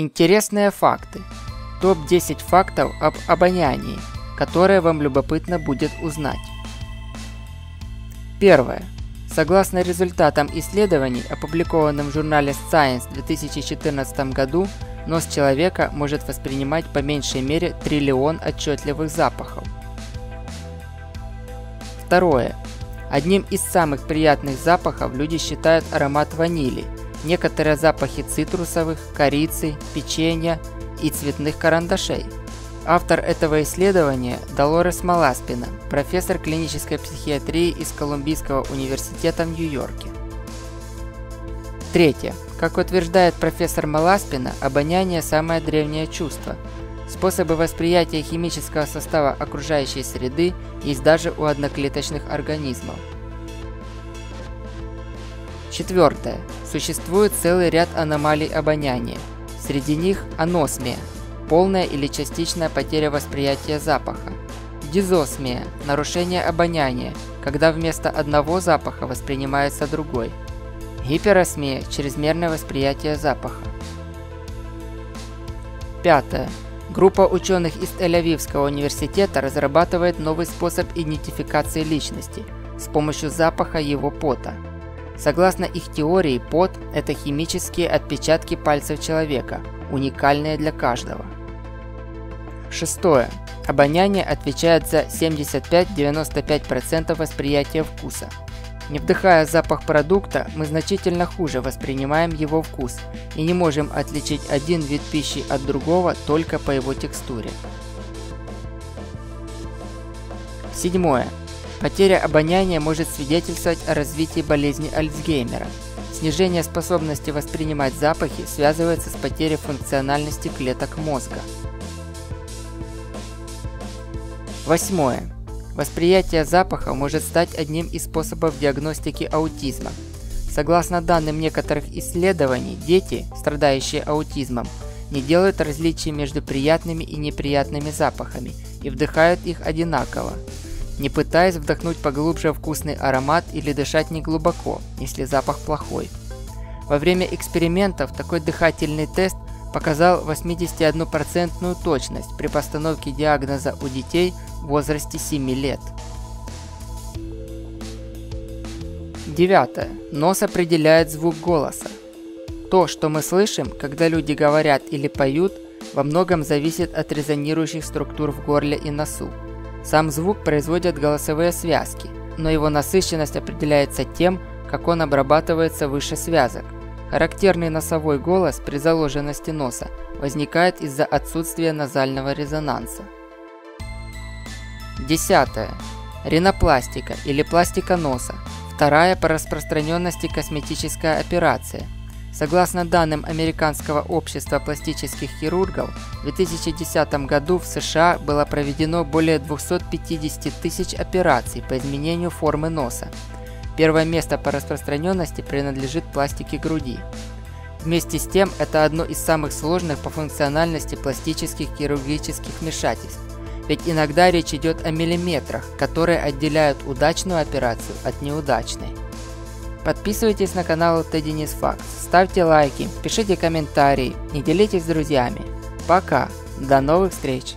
Интересные факты. Топ-10 фактов об обонянии, которые вам любопытно будет узнать. Первое. Согласно результатам исследований, опубликованным в журнале Science в 2014 году, нос человека может воспринимать по меньшей мере триллион отчетливых запахов. Второе. Одним из самых приятных запахов люди считают аромат ванили – некоторые запахи цитрусовых, корицы, печенья и цветных карандашей. Автор этого исследования – Долорес Маласпина, профессор клинической психиатрии из Колумбийского университета в Нью-Йорке. Третье. Как утверждает профессор Маласпина, обоняние – самое древнее чувство. Способы восприятия химического состава окружающей среды есть даже у одноклеточных организмов. Четвертое. Существует целый ряд аномалий обоняния. Среди них аносмия – полная или частичная потеря восприятия запаха. Дизосмия – нарушение обоняния, когда вместо одного запаха воспринимается другой. Гиперосмия – чрезмерное восприятие запаха. Пятое. Группа ученых из Тель-Авивского университета разрабатывает новый способ идентификации личности с помощью запаха его пота – Согласно их теории, пот – это химические отпечатки пальцев человека, уникальные для каждого. Шестое. Обоняние отвечает за 75-95% восприятия вкуса. Не вдыхая запах продукта, мы значительно хуже воспринимаем его вкус и не можем отличить один вид пищи от другого только по его текстуре. Седьмое. Потеря обоняния может свидетельствовать о развитии болезни Альцгеймера. Снижение способности воспринимать запахи связывается с потерей функциональности клеток мозга. Восьмое. Восприятие запаха может стать одним из способов диагностики аутизма. Согласно данным некоторых исследований, дети, страдающие аутизмом, не делают различий между приятными и неприятными запахами и вдыхают их одинаково, не пытаясь вдохнуть поглубже вкусный аромат или дышать неглубоко, если запах плохой. Во время экспериментов такой дыхательный тест показал 81% точность при постановке диагноза у детей в возрасте 7 лет. Девятое. Нос определяет звук голоса. То, что мы слышим, когда люди говорят или поют, во многом зависит от резонирующих структур в горле и носу. Сам звук производят голосовые связки, но его насыщенность определяется тем, как он обрабатывается выше связок. Характерный носовой голос при заложенности носа возникает из-за отсутствия назального резонанса. Десятое. Ринопластика или пластика носа. Вторая по распространенности косметическая операция – Согласно данным Американского общества пластических хирургов, в 2010 году в США было проведено более 250 тысяч операций по изменению формы носа. Первое место по распространенности принадлежит пластике груди. Вместе с тем, это одно из самых сложных по функциональности пластических хирургических вмешательств. Ведь иногда речь идет о миллиметрах, которые отделяют удачную операцию от неудачной. Подписывайтесь на канал Ньюс Факт, ставьте лайки, пишите комментарии и делитесь с друзьями. Пока, до новых встреч!